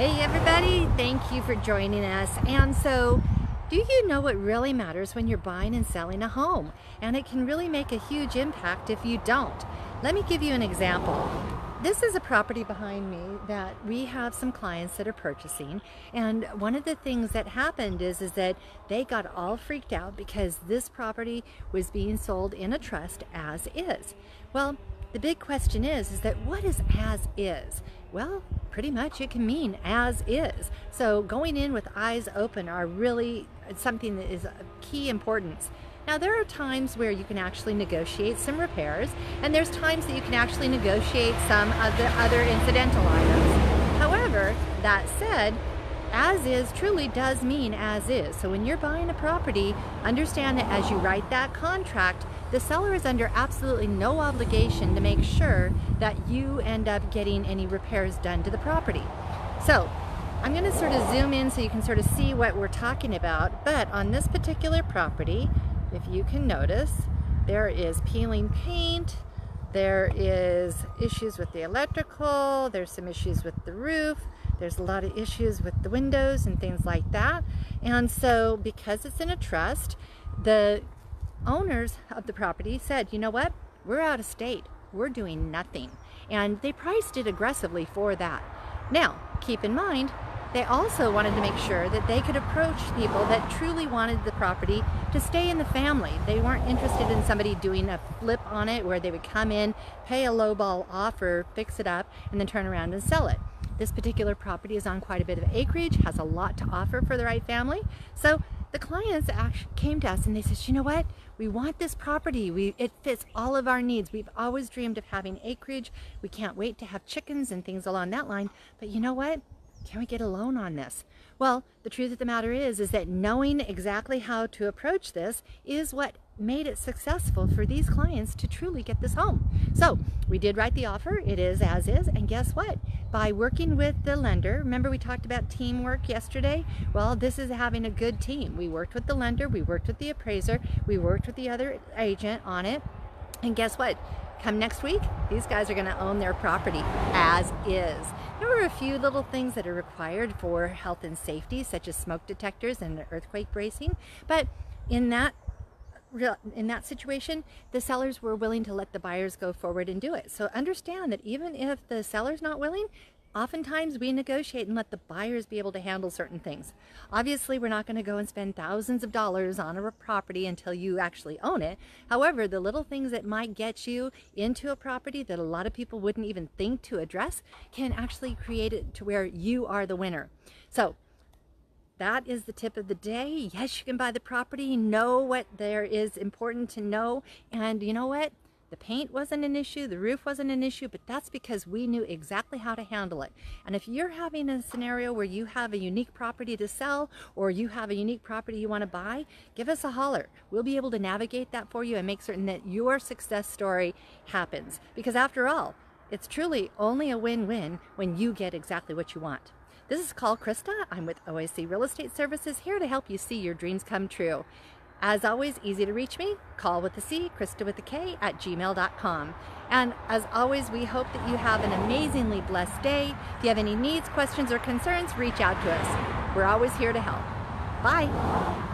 Hey everybody, thank you for joining us. And so, do you know what really matters when you're buying and selling a home? And it can really make a huge impact if you don't. Let me give you an example. This is a property behind me that we have some clients that are purchasing and one of the things that happened is is that they got all freaked out because this property was being sold in a trust as is. Well, the big question is, is that what is as is? Well, pretty much it can mean as is. So going in with eyes open are really something that is of key importance. Now there are times where you can actually negotiate some repairs and there's times that you can actually negotiate some of the other incidental items. However, that said, as is truly does mean as is. So when you're buying a property, understand that as you write that contract, the seller is under absolutely no obligation to make sure that you end up getting any repairs done to the property. So I'm going to sort of zoom in so you can sort of see what we're talking about. But on this particular property, if you can notice, there is peeling paint, there is issues with the electrical, there's some issues with the roof, there's a lot of issues with the windows and things like that. And so because it's in a trust, the owners of the property said, you know what, we're out of state. We're doing nothing. And they priced it aggressively for that. Now, keep in mind, they also wanted to make sure that they could approach people that truly wanted the property to stay in the family. They weren't interested in somebody doing a flip on it where they would come in, pay a lowball offer, fix it up, and then turn around and sell it. This particular property is on quite a bit of acreage, has a lot to offer for the right family. So the clients came to us and they said, you know what? We want this property. We, it fits all of our needs. We've always dreamed of having acreage. We can't wait to have chickens and things along that line. But you know what? Can we get a loan on this? Well, the truth of the matter is, is that knowing exactly how to approach this is what made it successful for these clients to truly get this home. So we did write the offer. It is as is. And guess what? By working with the lender, remember we talked about teamwork yesterday? Well, this is having a good team. We worked with the lender, we worked with the appraiser, we worked with the other agent on it. And guess what? Come next week, these guys are going to own their property as is. There are a few little things that are required for health and safety, such as smoke detectors and earthquake bracing, but in that in that situation, the sellers were willing to let the buyers go forward and do it. So understand that even if the seller's not willing, oftentimes we negotiate and let the buyers be able to handle certain things. Obviously, we're not going to go and spend thousands of dollars on a property until you actually own it. However, the little things that might get you into a property that a lot of people wouldn't even think to address can actually create it to where you are the winner. So that is the tip of the day. Yes, you can buy the property, know what there is important to know. And you know what? The paint wasn't an issue, the roof wasn't an issue, but that's because we knew exactly how to handle it. And if you're having a scenario where you have a unique property to sell or you have a unique property you want to buy, give us a holler. We'll be able to navigate that for you and make certain that your success story happens. Because after all, it's truly only a win-win when you get exactly what you want. This is Call Krista. I'm with OAC Real Estate Services here to help you see your dreams come true. As always, easy to reach me. Call with a C, Krista with a K at gmail.com. And as always, we hope that you have an amazingly blessed day. If you have any needs, questions, or concerns, reach out to us. We're always here to help. Bye.